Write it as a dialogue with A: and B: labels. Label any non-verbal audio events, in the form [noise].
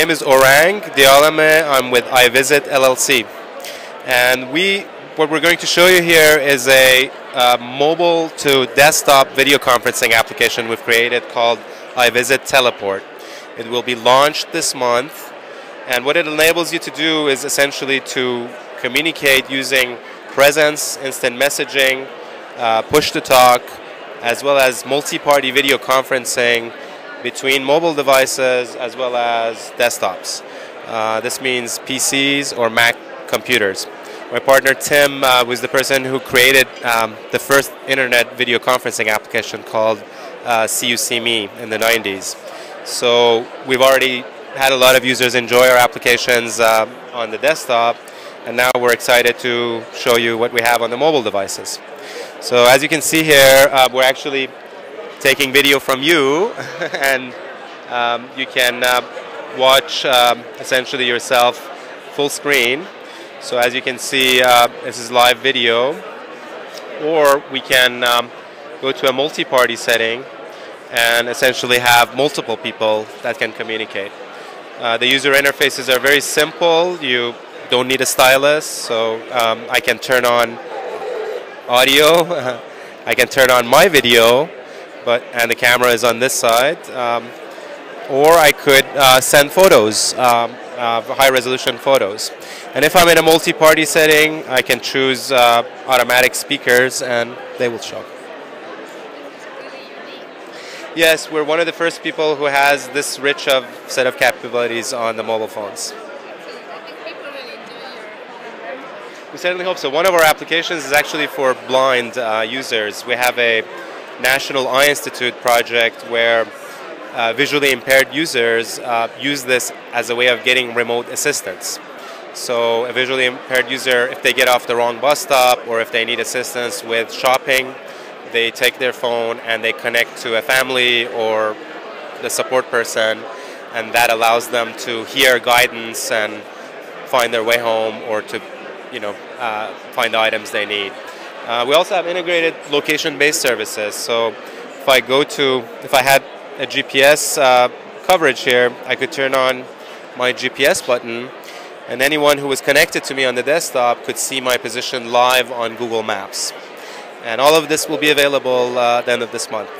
A: name is Orang Dialameh. I'm with iVisit LLC. And we, what we're going to show you here is a mobile to desktop video conferencing application we've created called iVisit Teleport. It will be launched this month. And what it enables you to do is essentially to communicate using presence, instant messaging, uh, push to talk, as well as multi-party video conferencing between mobile devices as well as desktops. Uh, this means PCs or Mac computers. My partner Tim uh, was the person who created um, the first internet video conferencing application called uh, CU-SeeMe in the 90s. So we've already had a lot of users enjoy our applications uh, on the desktop and now we're excited to show you what we have on the mobile devices. So as you can see here, uh, we're actually taking video from you, [laughs] and um, you can uh, watch um, essentially yourself full screen. So as you can see, uh, this is live video, or we can um, go to a multi-party setting and essentially have multiple people that can communicate. Uh, the user interfaces are very simple. You don't need a stylus, so um, I can turn on audio. [laughs] I can turn on my video but and the camera is on this side. Um, or I could uh, send photos, um, uh, high resolution photos. And if I'm in a multi-party setting, I can choose uh, automatic speakers and they will show. Yes, we're one of the first people who has this rich of set of capabilities on the mobile phones. We certainly hope so. One of our applications is actually for blind uh, users. We have a National Eye Institute project where uh, visually impaired users uh, use this as a way of getting remote assistance. So a visually impaired user, if they get off the wrong bus stop or if they need assistance with shopping, they take their phone and they connect to a family or the support person and that allows them to hear guidance and find their way home or to you know, uh, find the items they need. Uh, we also have integrated location-based services. So if I go to, if I had a GPS uh, coverage here, I could turn on my GPS button and anyone who was connected to me on the desktop could see my position live on Google Maps. And all of this will be available uh, at the end of this month.